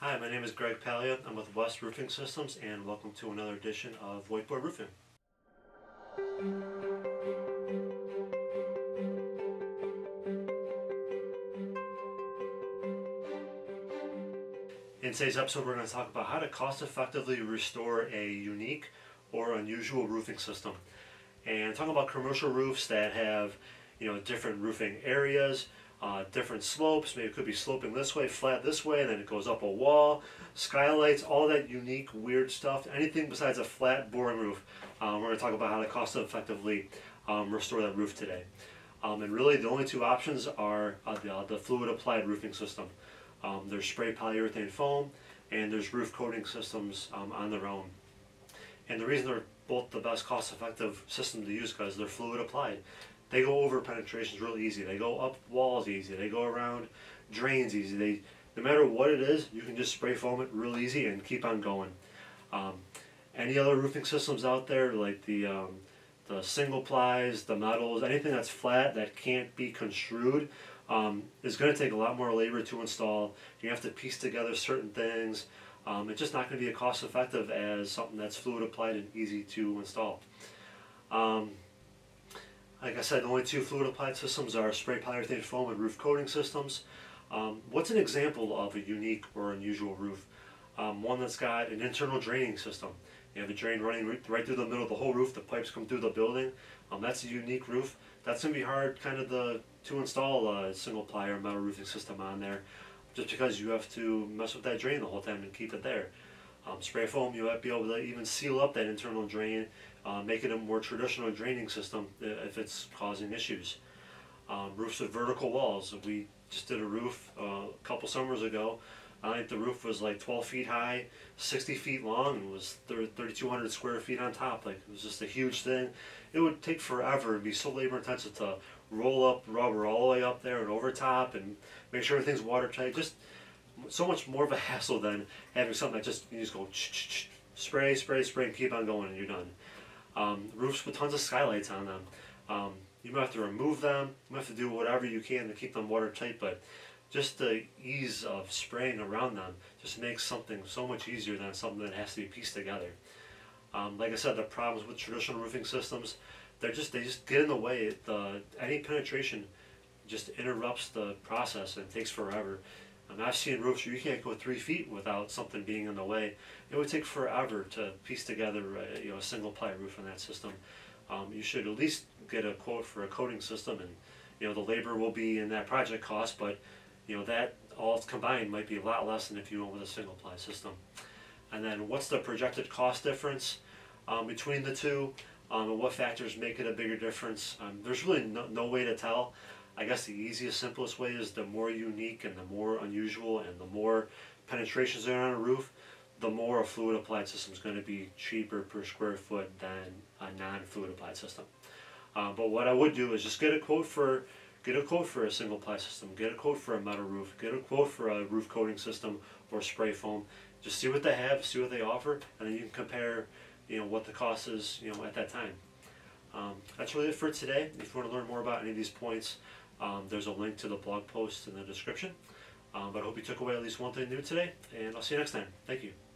Hi, my name is Greg Palia. I'm with West Roofing Systems and welcome to another edition of Whiteboard Roofing. In today's episode we're going to talk about how to cost effectively restore a unique or unusual roofing system. And talking about commercial roofs that have you know different roofing areas, uh, different slopes. Maybe it could be sloping this way, flat this way, and then it goes up a wall, skylights, all that unique, weird stuff. Anything besides a flat, boring roof. Um, we're going to talk about how to cost effectively um, restore that roof today. Um, and really, the only two options are uh, the, uh, the, fluid applied roofing system. Um, there's spray polyurethane foam, and there's roof coating systems um, on their own. And the reason they're both the best cost effective system to use because they're fluid applied. They go over penetrations really easy. They go up walls easy. They go around drains easy. They, no matter what it is, you can just spray foam it real easy and keep on going. Um, any other roofing systems out there, like the um, the single plies, the metals, anything that's flat that can't be construed, um, is going to take a lot more labor to install. You have to piece together certain things. Um, it's just not going to be as cost effective as something that's fluid applied and easy to install. Um, like I said, the only two fluid applied systems are spray polyurethane foam and roof coating systems. Um, what's an example of a unique or unusual roof? Um, one that's got an internal draining system. You have a drain running right through the middle of the whole roof. The pipes come through the building. Um, that's a unique roof. That's going to be hard kind of the, to install a single ply or metal roofing system on there just because you have to mess with that drain the whole time and keep it there. Um, spray foam, you might be able to even seal up that internal drain, uh, make it a more traditional draining system if it's causing issues. Um, roofs with vertical walls. We just did a roof uh, a couple summers ago. I think the roof was like 12 feet high, 60 feet long, and was 3,200 square feet on top. Like it was just a huge thing. It would take forever and be so labor intensive to roll up rubber all the way up there and over top and make sure everything's watertight. Just so much more of a hassle than having something that just you just go spray, spray, spray, and keep on going, and you're done. Um, roofs with tons of skylights on them. Um, you might have to remove them. You might have to do whatever you can to keep them watertight, but just the ease of spraying around them just makes something so much easier than something that has to be pieced together. Um, like I said, the problems with traditional roofing systems, they're just they just get in the way. The any penetration just interrupts the process and takes forever. Um, I've seen roofs where you can't go three feet without something being in the way. It would take forever to piece together you know, a single ply roof in that system. Um, you should at least get a quote for a coating system and you know the labor will be in that project cost, but you know that all combined might be a lot less than if you went with a single ply system. And then what's the projected cost difference um, between the two um, and what factors make it a bigger difference? Um, there's really no, no way to tell. I guess the easiest, simplest way is the more unique and the more unusual and the more penetrations there are on a roof, the more a fluid applied system is going to be cheaper per square foot than a non-fluid applied system. Uh, but what I would do is just get a quote for get a quote for a single ply system, get a quote for a metal roof, get a quote for a roof coating system or spray foam. Just see what they have, see what they offer, and then you can compare, you know, what the cost is, you know, at that time. Um, that's really it for today. If you want to learn more about any of these points, um, there's a link to the blog post in the description. Um, but I hope you took away at least one thing new today, and I'll see you next time. Thank you.